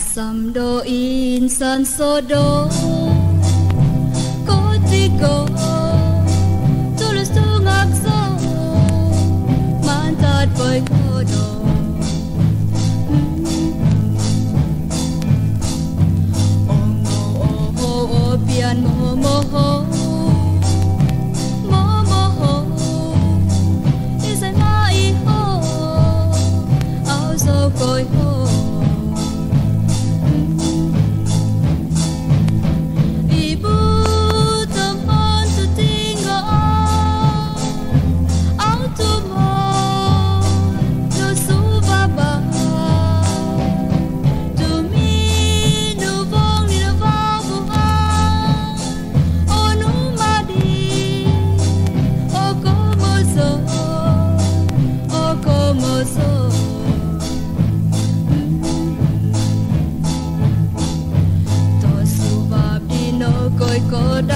sầm đô in sơn sô đô.